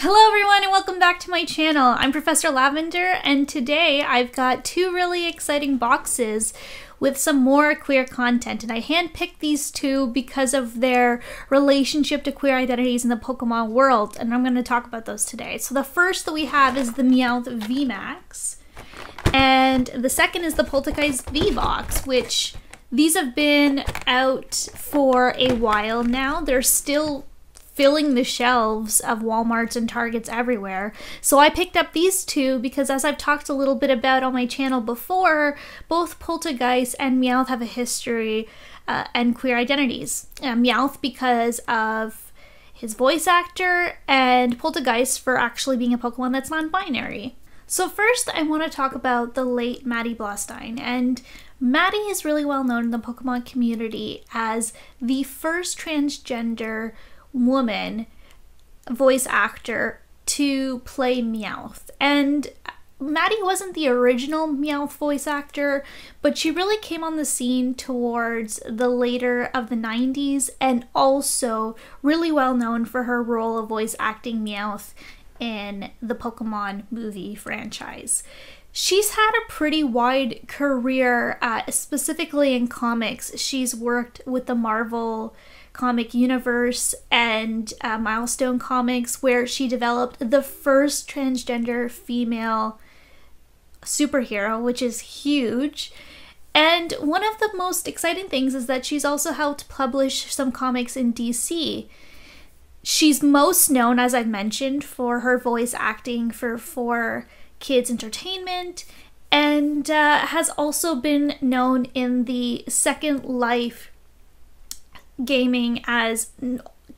Hello everyone and welcome back to my channel. I'm Professor Lavender and today I've got two really exciting boxes with some more queer content and I handpicked these two because of their relationship to queer identities in the Pokemon world and I'm going to talk about those today. So the first that we have is the Meowth VMAX and the second is the Polteageist V-Box which these have been out for a while now. They're still filling the shelves of Walmarts and Targets everywhere. So I picked up these two because, as I've talked a little bit about on my channel before, both Polteageist and Meowth have a history uh, and queer identities. Uh, Meowth because of his voice actor, and Polteageist for actually being a Pokemon that's non binary. So, first, I want to talk about the late Maddie Blaustein. And Maddie is really well known in the Pokemon community as the first transgender woman voice actor to play Meowth. And Maddie wasn't the original Meowth voice actor, but she really came on the scene towards the later of the 90s and also really well known for her role of voice acting Meowth in the Pokemon movie franchise. She's had a pretty wide career, uh, specifically in comics. She's worked with the Marvel comic universe and uh, Milestone Comics, where she developed the first transgender female superhero, which is huge. And one of the most exciting things is that she's also helped publish some comics in DC. She's most known, as I've mentioned, for her voice acting for For Kids Entertainment and uh, has also been known in the Second Life gaming as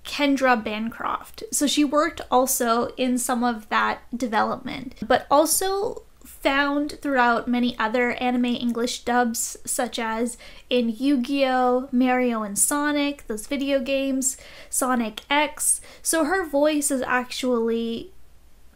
Kendra Bancroft. So she worked also in some of that development, but also found throughout many other anime English dubs, such as in Yu Gi Oh!, Mario and Sonic, those video games, Sonic X. So her voice is actually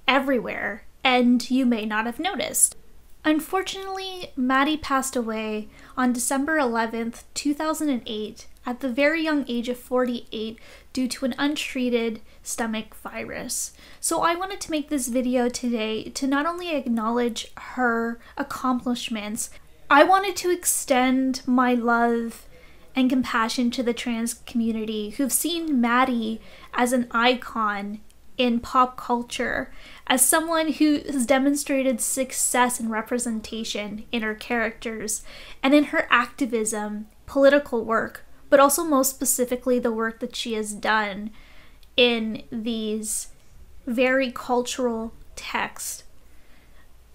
everywhere, and you may not have noticed. Unfortunately, Maddie passed away on December 11th, 2008, at the very young age of 48 due to an untreated stomach virus. So I wanted to make this video today to not only acknowledge her accomplishments, I wanted to extend my love and compassion to the trans community who've seen Maddie as an icon in pop culture, as someone who has demonstrated success and representation in her characters and in her activism, political work, but also most specifically the work that she has done in these very cultural texts.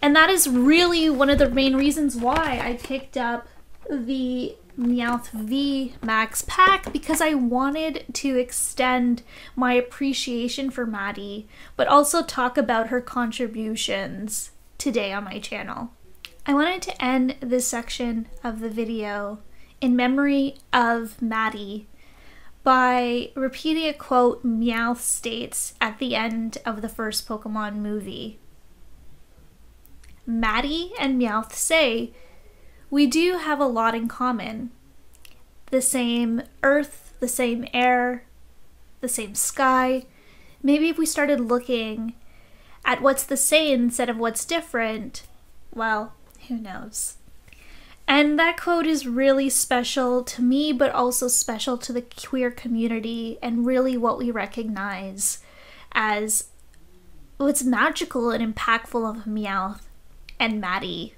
And that is really one of the main reasons why I picked up the Meowth V Max pack because I wanted to extend my appreciation for Maddie, but also talk about her contributions today on my channel. I wanted to end this section of the video in memory of Maddie by repeating a quote Meowth states at the end of the first Pokemon movie. Maddie and Meowth say, We do have a lot in common. The same earth, the same air, the same sky. Maybe if we started looking at what's the same instead of what's different, well, who knows? And that quote is really special to me, but also special to the queer community and really what we recognize as what's magical and impactful of Meowth and Maddie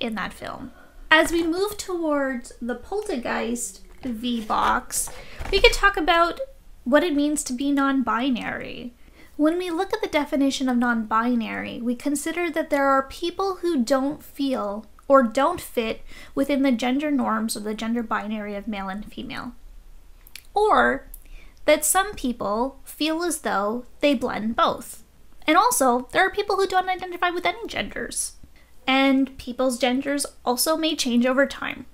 in that film. As we move towards the Polteageist V box, we could talk about what it means to be non binary. When we look at the definition of non binary, we consider that there are people who don't feel or don't fit within the gender norms or the gender binary of male and female. Or that some people feel as though they blend both. And also, there are people who don't identify with any genders. And people's genders also may change over time.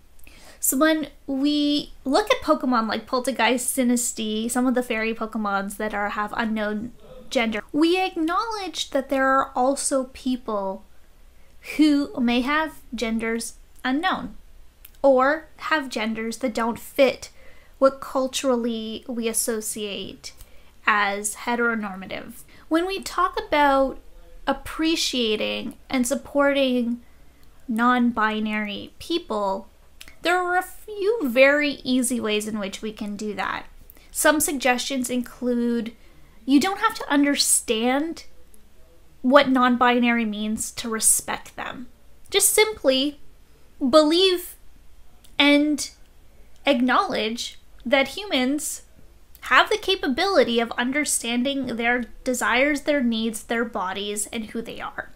So when we look at Pokemon like Polteageist, Sinistea, some of the fairy Pokemons that are have unknown gender, we acknowledge that there are also people who may have genders unknown or have genders that don't fit what culturally we associate as heteronormative. When we talk about appreciating and supporting non binary people, there are a few very easy ways in which we can do that. Some suggestions include you don't have to understand what non binary means to respect them. Just simply believe and acknowledge that humans have the capability of understanding their desires, their needs, their bodies, and who they are.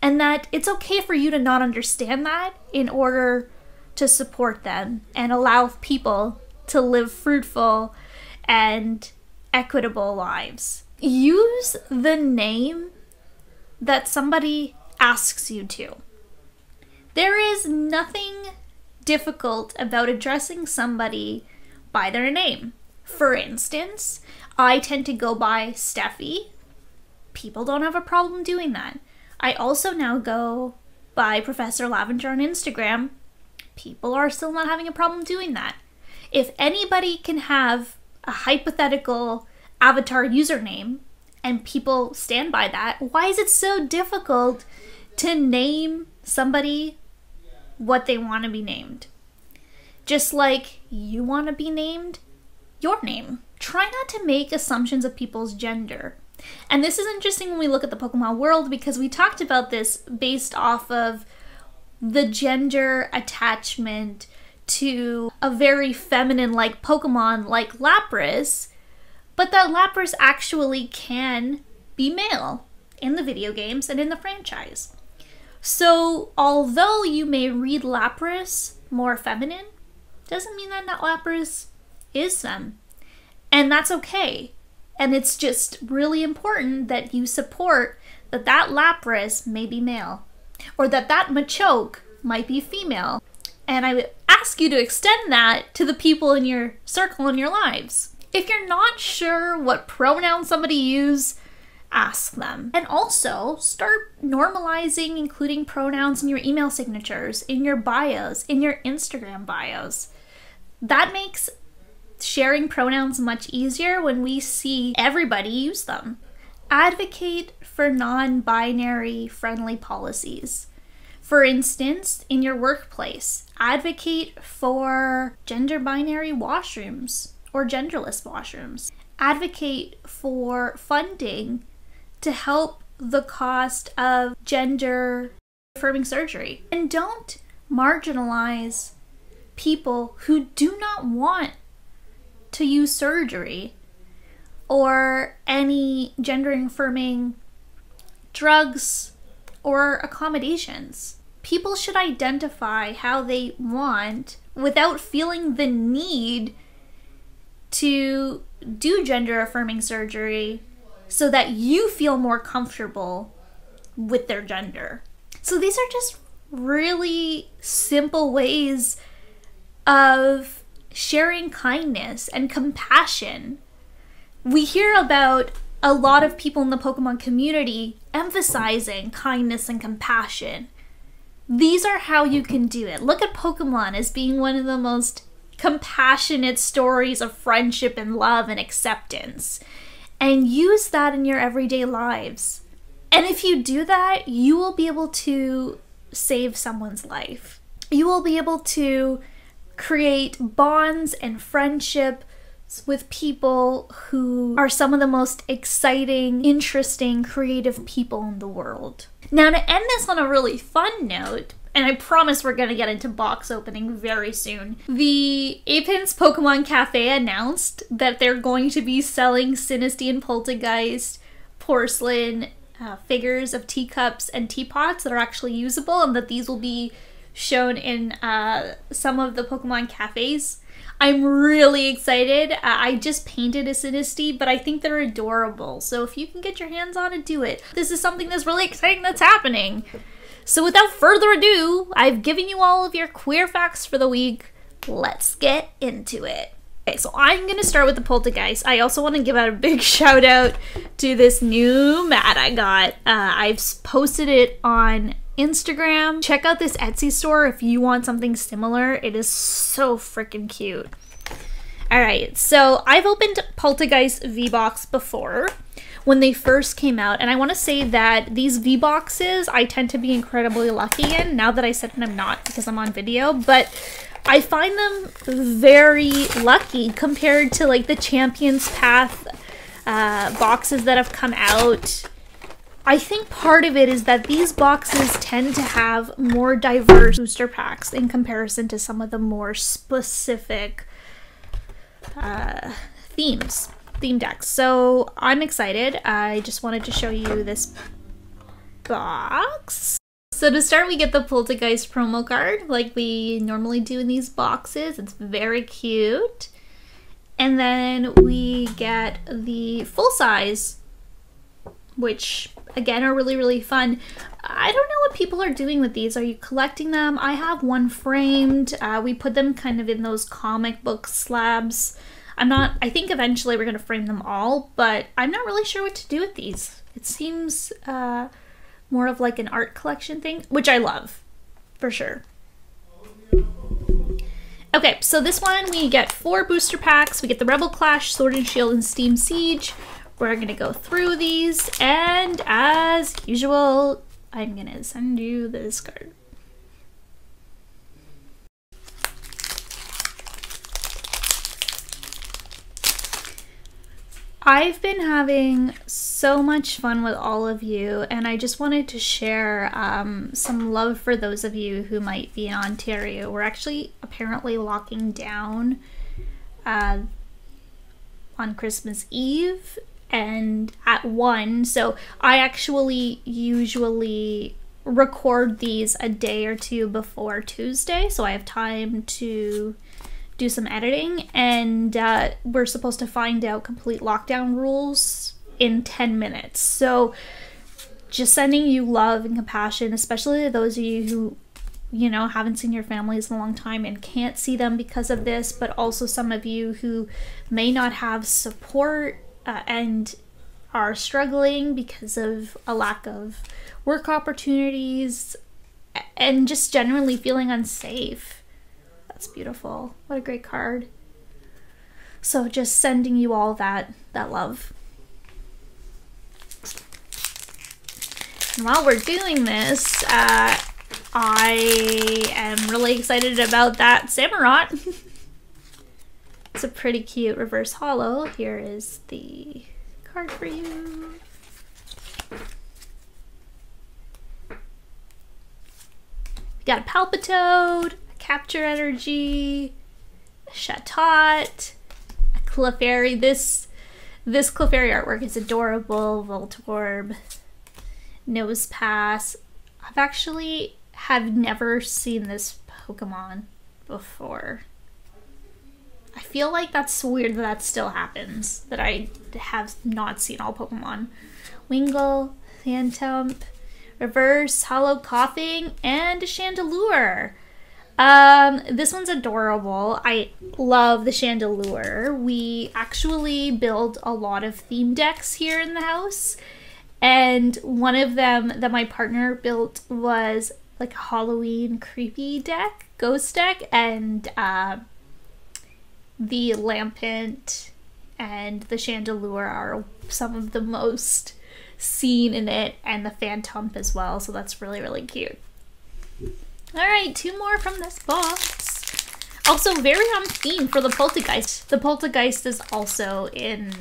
And that it's okay for you to not understand that in order to support them and allow people to live fruitful and equitable lives. Use the name that somebody asks you to. There is nothing difficult about addressing somebody by their name. For instance, I tend to go by Steffi. People don't have a problem doing that. I also now go by Professor Lavender on Instagram. People are still not having a problem doing that. If anybody can have a hypothetical avatar username and people stand by that, why is it so difficult to name somebody what they want to be named? Just like you want to be named your name. Try not to make assumptions of people's gender. And this is interesting when we look at the Pokemon world because we talked about this based off of the gender attachment to a very feminine like Pokemon like Lapras but that Lapras actually can be male in the video games and in the franchise. So, although you may read Lapras more feminine, doesn't mean that not Lapras is them. And that's okay. And it's just really important that you support that that Lapras may be male or that that Machoke might be female. And I would ask you to extend that to the people in your circle in your lives. If you're not sure what pronoun somebody use, ask them. And also start normalizing including pronouns in your email signatures, in your bios, in your Instagram bios. That makes sharing pronouns much easier when we see everybody use them. Advocate for non binary friendly policies. For instance, in your workplace, advocate for gender binary washrooms or genderless washrooms. Advocate for funding to help the cost of gender affirming surgery. And don't marginalize people who do not want to use surgery or any gender affirming drugs or accommodations. People should identify how they want without feeling the need to do gender affirming surgery so that you feel more comfortable with their gender. So these are just really simple ways of sharing kindness and compassion. We hear about a lot of people in the Pokemon community emphasizing kindness and compassion. These are how you can do it. Look at Pokemon as being one of the most compassionate stories of friendship and love and acceptance. And use that in your everyday lives. And if you do that, you will be able to save someone's life. You will be able to create bonds and friendship with people who are some of the most exciting, interesting, creative people in the world. Now, to end this on a really fun note, and I promise we're gonna get into box opening very soon. The Apins Pokemon Cafe announced that they're going to be selling Sinistea and Polteageist porcelain uh, figures of teacups and teapots that are actually usable, and that these will be shown in uh, some of the Pokemon cafes. I'm really excited. Uh, I just painted a Sinistea, but I think they're adorable. So if you can get your hands on it, do it. This is something that's really exciting that's happening. So without further ado, I've given you all of your queer facts for the week. Let's get into it. Okay, so I'm gonna start with the Polteageist. I also want to give out a big shout out to this new mat I got. Uh, I've posted it on Instagram. Check out this Etsy store if you want something similar. It is so freaking cute. All right, so I've opened Polteageist V-Box before when they first came out, and I want to say that these V-Boxes I tend to be incredibly lucky in. Now that I said I'm not because I'm on video, but I find them very lucky compared to like the Champions Path uh, boxes that have come out. I think part of it is that these boxes tend to have more diverse booster packs in comparison to some of the more specific uh, themes, theme decks. So I'm excited. I just wanted to show you this box. So to start, we get the Polteageist promo card like we normally do in these boxes. It's very cute. And then we get the full size, which again are really, really fun. I don't know what people are doing with these. Are you collecting them? I have one framed. Uh, we put them kind of in those comic book slabs. I'm not, I think eventually we're going to frame them all, but I'm not really sure what to do with these. It seems uh, more of like an art collection thing, which I love, for sure. Okay, so this one we get four booster packs. We get the Rebel Clash, Sword and Shield, and Steam Siege. We're gonna go through these, and as usual, I'm gonna send you this card. I've been having so much fun with all of you, and I just wanted to share um, some love for those of you who might be in Ontario. We're actually apparently locking down uh, on Christmas Eve and at 1. So I actually usually record these a day or two before Tuesday, so I have time to do some editing, and uh, we're supposed to find out complete lockdown rules in 10 minutes. So, just sending you love and compassion, especially to those of you who, you know, haven't seen your families in a long time and can't see them because of this, but also some of you who may not have support uh, and are struggling because of a lack of work opportunities and just generally feeling unsafe. That's beautiful. What a great card. So just sending you all that that love. And while we're doing this, uh, I am really excited about that Samurott. it's a pretty cute reverse holo. Here is the card for you. We got a Palpitoad, Capture Energy, Chatot, a Clefairy. This this Clefairy artwork is adorable. Voltorb, Nosepass. I've actually have never seen this Pokemon before. I feel like that's weird that that still happens, that I have not seen all Pokemon. Wingull, Phantump, Reverse, Holo Koffing, and Chandelure. Um, this one's adorable. I love the Chandelure. We actually build a lot of theme decks here in the house. And one of them that my partner built was like a Halloween creepy deck, ghost deck, and uh, the Lampent and the Chandelure are some of the most seen in it, and the Phantump as well, so that's really, really cute. Alright, two more from this box. Also, very on theme for the Polteageist. The Polteageist is also in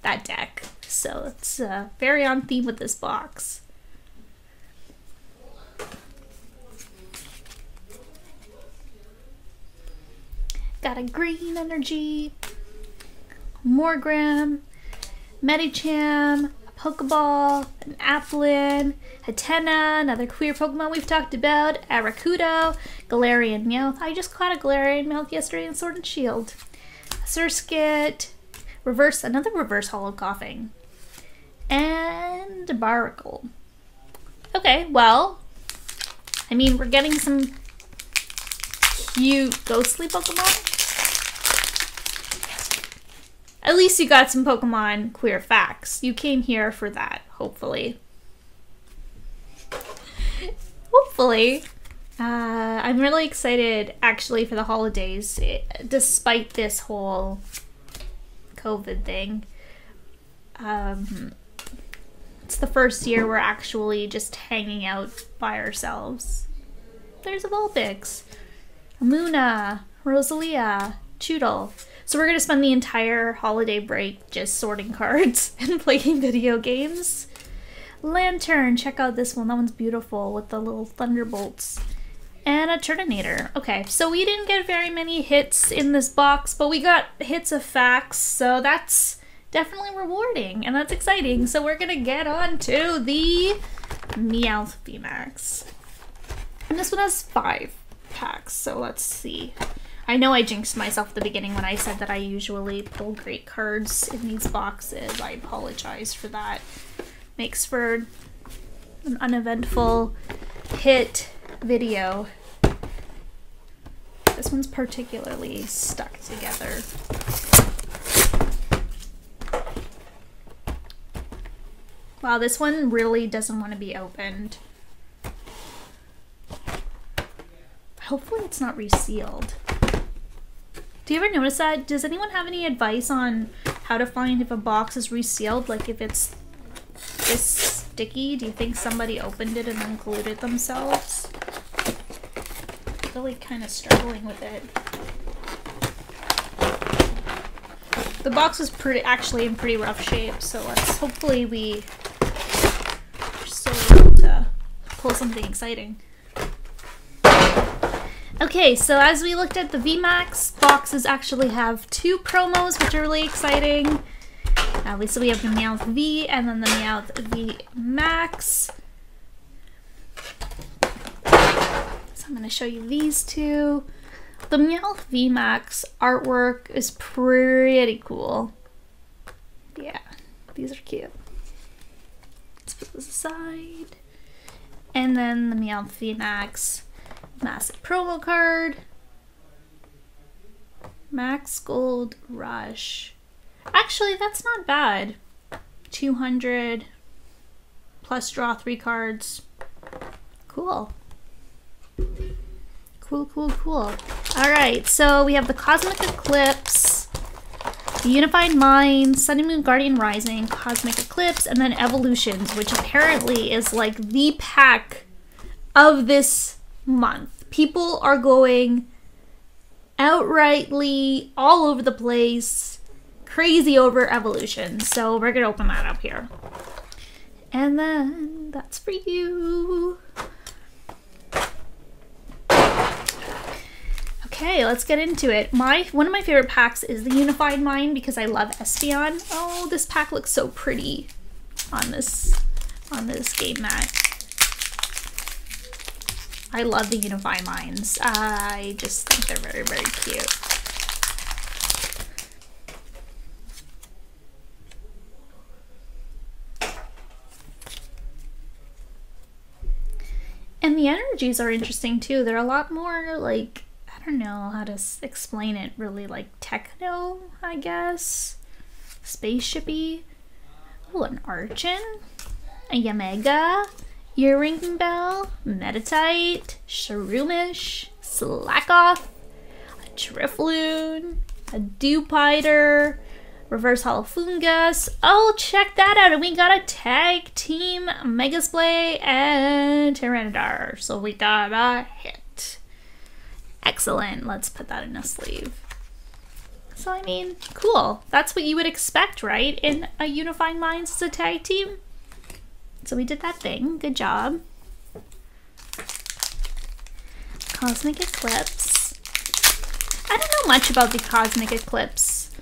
that deck, so it's uh, very on theme with this box. Got a green energy, Morgrem, Medicham, Pokeball, an Applin, Hatenna, another queer Pokemon we've talked about, Arrokuda, Galarian Meowth. I just caught a Galarian Meowth yesterday in Sword and Shield. Surskit, reverse, another reverse holo Koffing, and a Baracle. Okay, well, I mean, we're getting some cute ghostly Pokemon. At least you got some Pokemon queer facts. You came here for that, hopefully. hopefully. Uh, I'm really excited actually for the holidays, it, despite this whole COVID thing. Um, it's the first year we're actually just hanging out by ourselves. There's a Vulpix, Munna, Roselia, Chewtle. So we're gonna spend the entire holiday break just sorting cards and playing video games. Lanturn, check out this one. That one's beautiful with the little thunderbolts. And a Turtonator. Okay, so we didn't get very many hits in this box, but we got hits of facts, so that's definitely rewarding and that's exciting. So we're gonna get on to the Meowth VMAX. And this one has five packs, so let's see. I know I jinxed myself at the beginning when I said that I usually pull great cards in these boxes. I apologize for that. Makes for an uneventful hit video. This one's particularly stuck together. Wow, this one really doesn't want to be opened. Hopefully it's not resealed. Do you ever notice that? Does anyone have any advice on how to find if a box is resealed? Like if it's this sticky, do you think somebody opened it and then glued it themselves? Really kind of struggling with it. The box is pretty actually in pretty rough shape, so let's hopefully we are still able to pull something exciting. Okay, so as we looked at the VMAX, boxes actually have two promos, which are really exciting. At least we have the Meowth V and then the Meowth V Max. So I'm going to show you these two. The Meowth V Max artwork is pretty cool. Yeah, these are cute. Let's put this aside. And then the Meowth V Max Massive promo card. Max Gold Rush. Actually, that's not bad. 200 plus draw three cards. Cool. Cool, cool, cool. All right, so we have the Cosmic Eclipse, the Unified Mind, Sun and Moon Guardian Rising, Cosmic Eclipse, and then Evolutions, which apparently is like the pack of this month. People are going outrightly all over the place, crazy over evolution. So we're gonna open that up here. And then that's for you. Okay, let's get into it. My One of my favorite packs is the Unified Mind because I love Espeon. Oh, this pack looks so pretty on this on this game mat. I love the Unify Minds. I just think they're very, very cute. And the energies are interesting too. They're a lot more like, I don't know how to explain it really, like techno, I guess. Spaceshipy. Oh, an Archon. A Yanmega. Earring Bell, Meditite, Shroomish, Slakoth, a Drifloon, a Dewpider, Reverse Holo Foongus. Oh, check that out. And we got a tag team Mega Sableye and Tyranitar. So we got a hit. Excellent. Let's put that in a sleeve. So, I mean, cool. That's what you would expect, right? In a Unifying Minds as a tag team. So we did that thing. Good job. Cosmic Eclipse. I don't know much about the Cosmic Eclipse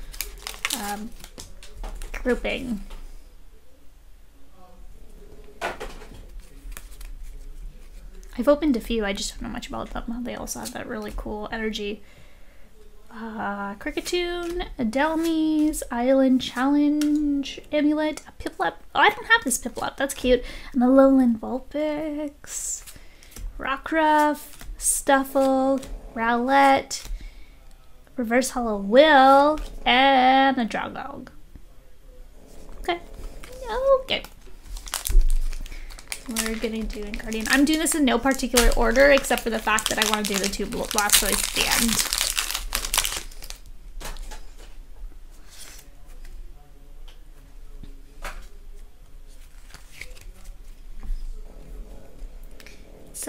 um, grouping. I've opened a few, I just don't know much about them. They also have that really cool energy uh, Kricketune, Adelmes, Island Challenge, Amulet, a Piplup. Oh, I don't have this Piplup. That's cute. And the Alolan Vulpix, Rockruff, Stufful, Rowlet, Reverse Holo Will, and a Dragog. Okay. Okay. We're gonna do Guardian. I'm doing this in no particular order except for the fact that I want to do the two Blastoise at the end.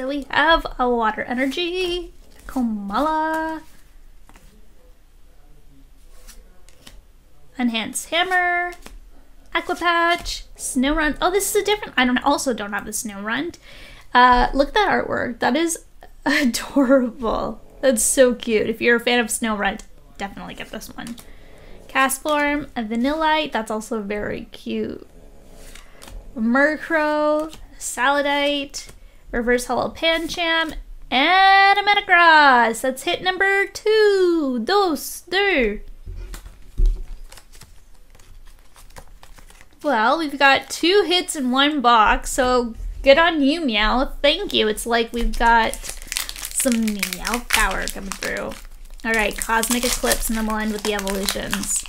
So we have a water energy, Komala, Enhanced Hammer, Aquapatch, Snorunt. Oh, this is a different. I don't also don't have the Snorunt. Uh, look at that artwork. That is adorable. That's so cute. If you're a fan of Snorunt, definitely get this one. Castform, a Vanillite. That's also very cute. Murkrow, Salandit, Reverse Holo Pancham, and a Metagross. That's hit number two. Dos, deux. Well, we've got two hits in one box, so good on you, Meow. Thank you. It's like we've got some Meow power coming through. All right, Cosmic Eclipse, and then we'll end with the evolutions.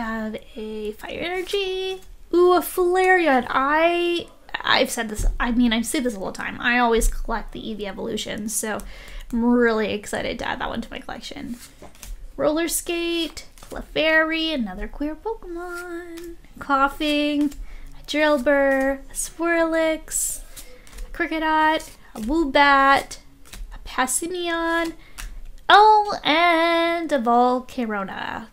Have a Fire Energy. Ooh, a Flareon. I I've said this, I mean, I say this all the time. I always collect the Eevee evolutions, so I'm really excited to add that one to my collection. Roller Skate, Clefairy, another queer Pokemon, Koffing, a Drillbur, a Swirlix, a Kricketot, a Woobat, a Passimian, oh, and a Volcarona.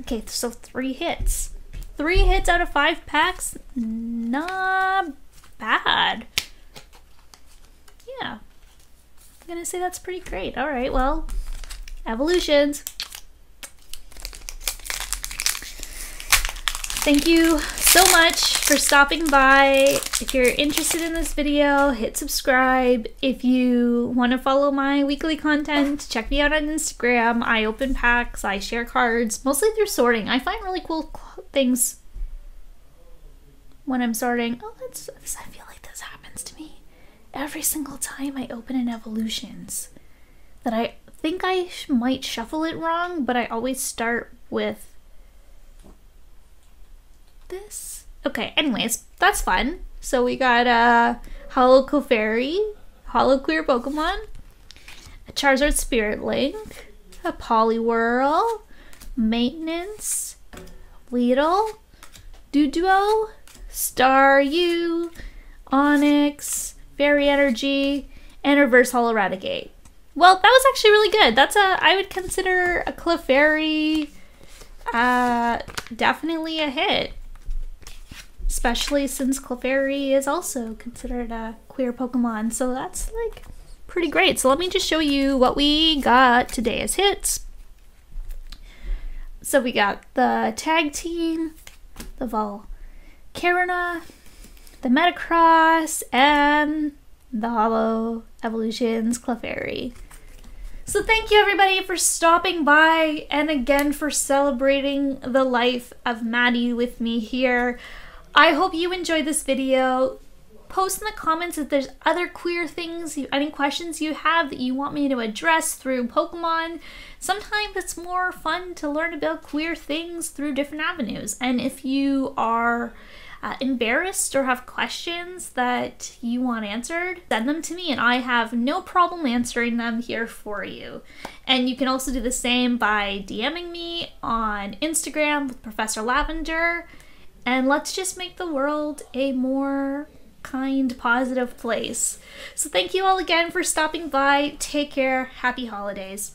Okay, so three hits. Three hits out of five packs, not bad. Yeah. I'm gonna say that's pretty great. Alright, well, evolutions. Thank you so much for stopping by. If you're interested in this video, hit subscribe. If you want to follow my weekly content, check me out on Instagram. I open packs, I share cards, mostly through sorting. I find really cool things when I'm sorting. Oh, that's, I feel like this happens to me every single time I open an Evolutions. That I think I sh might shuffle it wrong, but I always start with this. Okay, anyways, that's fun. So we got a Holo Clefairy, Holo Clear Pokemon, a Charizard Spirit Link, a Poliwhirl, Maintenance, Weedle, Doduo, Staryu, Onix, Fairy Energy, and Reverse Holo Eradicate. Well, that was actually really good. That's a I would consider a Clefairy uh definitely a hit. Especially since Clefairy is also considered a queer Pokemon. So that's like pretty great. So let me just show you what we got today as hits. So we got the tag team, the Vol Carona, the Metagross, and the Holo Evolutions Clefairy. So thank you everybody for stopping by and again for celebrating the life of Maddie with me here. I hope you enjoyed this video. Post in the comments if there's other queer things, any questions you have that you want me to address through Pokemon. Sometimes it's more fun to learn about queer things through different avenues. And if you are uh, embarrassed or have questions that you want answered, send them to me and I have no problem answering them here for you. And you can also do the same by DMing me on Instagram with Professor Lavender. And let's just make the world a more kind, positive place. So thank you all again for stopping by. Take care. Happy holidays.